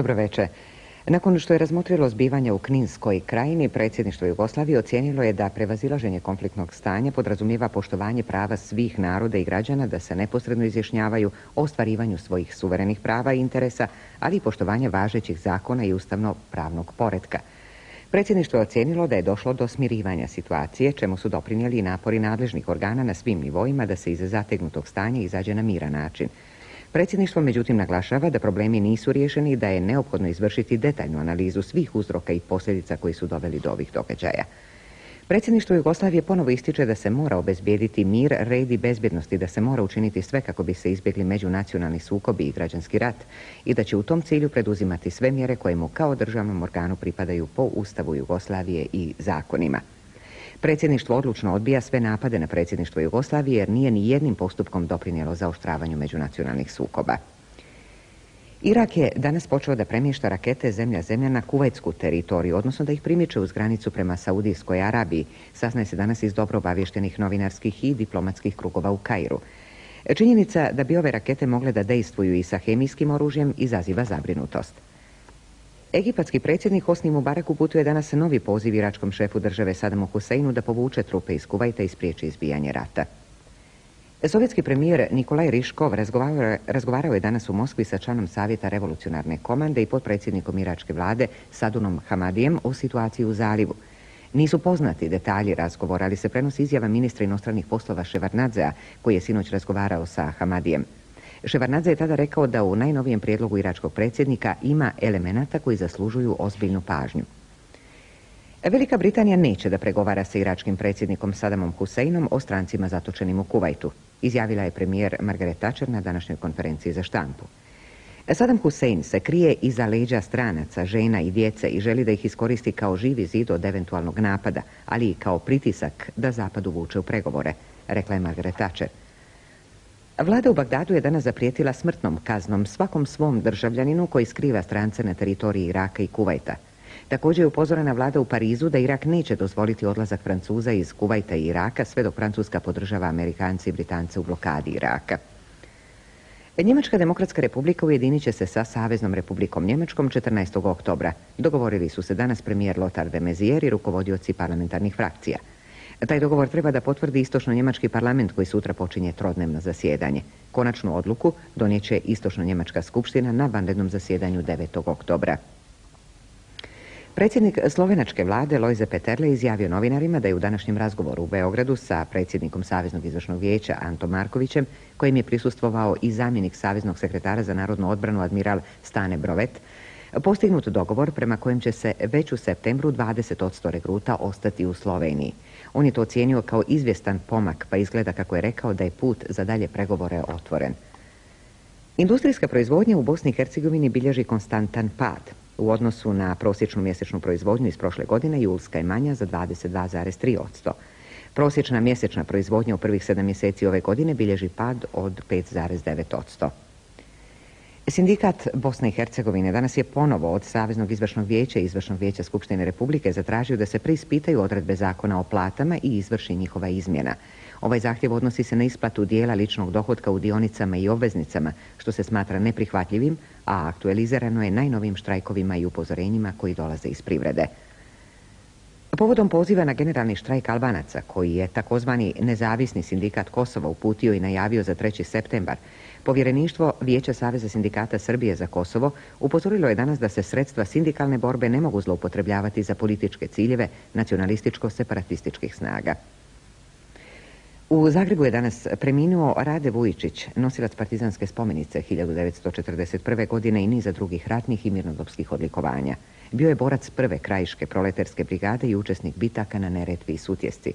Dobro večer. Nakon što je razmotrilo zbivanja u Kninskoj krajini, predsjedništvo Jugoslavije ocijenilo je da prevazilaženje konfliktnog stanja podrazumijeva poštovanje prava svih naroda i građana da se neposredno izjašnjavaju o ostvarivanju svojih suverenih prava i interesa, ali i poštovanje važećih zakona i ustavno-pravnog poretka. Predsjedništvo je ocijenilo da je došlo do smirivanja situacije, čemu su doprinijeli i napori nadležnih organa na svim nivoima da se iz zategnutog stanja izađe na miran način. Predsjedništvo međutim naglašava da problemi nisu riješeni i da je neophodno izvršiti detaljnu analizu svih uzroka i posljedica koji su doveli do ovih događaja. Predsjedništvo Jugoslavije ponovo ističe da se mora obezbijediti mir, red i bezbjednosti, da se mora učiniti sve kako bi se izbjegli međunacionalni sukobi i građanski rat i da će u tom cilju preduzimati sve mjere koje mu kao državnom organu pripadaju po Ustavu Jugoslavije i zakonima. Predsjedništvo odlučno odbija sve napade na predsjedništvo Jugoslavije jer nije ni jednim postupkom doprinijelo zaoštravanju međunacionalnih sukoba. Irak je danas počeo da premješta rakete zemlja zemlja na kuvajtsku teritoriju, odnosno da ih primiče uz granicu prema Saudijskoj Arabiji, saznaje se danas iz dobro obavještenih novinarskih i diplomatskih krugova u Kairu. Činjenica da bi ove rakete mogle da dejstvuju i sa hemijskim oružjem izaziva zabrinutost. Egipatski predsjednik Hosni Mubarak uputuje danas novi poziv iračkom šefu države Sadamu Huseinu da povuče trupe iz Kuvajta i spriječi izbijanje rata. Sovjetski premijer Nikolaj Riškov razgovarao, je danas u Moskvi sa članom Savjeta revolucionarne komande i potpredsjednikom iračke vlade Sadunom Hamadijem o situaciji u zalivu. Nisu poznati detalji razgovora, ali se prenosi izjava ministra inostranih poslova Ševarnadzea, koji je sinoć razgovarao sa Hamadijem. Ševarnadze je tada rekao da u najnovijem prijedlogu iračkog predsjednika ima elemenata koji zaslužuju ozbiljnu pažnju. Velika Britanija neće da pregovara sa iračkim predsjednikom Sadamom Huseinom o strancima zatočenim u Kuvajtu, izjavila je premijer Margaret Thatcher na današnjoj konferenciji za štampu. Saddam Hussein se krije iza leđa stranaca, žena i djece i želi da ih iskoristi kao živi zid od eventualnog napada, ali i kao pritisak da Zapad uvuče u pregovore, rekla je Margaret Thatcher. Vlada u Bagdadu je danas zaprijetila smrtnom kaznom svakom svom državljaninu koji skriva strance na teritoriji Iraka i Kuvajta. Također je upozorena vlada u Parizu da Irak neće dozvoliti odlazak Francuza iz Kuvajta i Iraka sve dok Francuska podržava Amerikanci i Britance u blokadi Iraka. Njemačka demokratska republika ujedinit će se sa Saveznom republikom Njemačkom 14. oktobra. Dogovorili su se danas premijer Lothar de Maizière i rukovodioci parlamentarnih frakcija. Taj dogovor treba da potvrdi istočno-njemački parlament koji sutra počinje trodnevno zasjedanje. Konačnu odluku donijeće istočno-njemačka skupština na vanrednom zasjedanju 9. oktobra. Predsjednik slovenačke vlade Lojze Peterle izjavio novinarima da je u današnjem razgovoru u Beogradu sa predsjednikom Saveznog izvršnog vijeća Anto Markovićem, kojim je prisustvovao i zamjenik Saveznog sekretara za narodnu odbranu admiral Stane Brovet, postignut dogovor prema kojem će se već u septembru 20 od regruta ostati u Sloveniji. On je to ocijenio kao izvjestan pomak, pa izgleda kako je rekao da je put za dalje pregovore otvoren. Industrijska proizvodnja u Bosni i Hercegovini bilježi konstantan pad. U odnosu na prosječnu mjesečnu proizvodnju iz prošle godine julska je manja za 22,3%. Prosječna mjesečna proizvodnja u prvih sedam mjeseci ove godine bilježi pad od 5,9%. Sindikat Bosne i Hercegovine danas je ponovo od Saveznog izvršnog vijeća i Izvršnog vijeća Skupštine Republike zatražio da se preispitaju odredbe zakona o platama i izvrši njihova izmjena. Ovaj zahtjev odnosi se na isplatu dijela ličnog dohotka u dionicama i obveznicama, što se smatra neprihvatljivim, a aktualizirano je najnovim štrajkovima i upozorenjima koji dolaze iz privrede. Povodom poziva na generalni štrajk Albanaca, koji je takozvani nezavisni sindikat Kosova uputio i najavio za 3. septembar, Povjereništvo Vijeća Saveza sindikata Srbije za Kosovo upozorilo je danas da se sredstva sindikalne borbe ne mogu zloupotrebljavati za političke ciljeve nacionalističko-separatističkih snaga. U Zagrebu je danas preminuo Rade Vujičić, nosilac partizanske spomenice 1941. godine i niza drugih ratnih i mirnodopskih odlikovanja. Bio je borac prve krajiške proletarske brigade i učesnik bitaka na Neretvi i Sutjesci.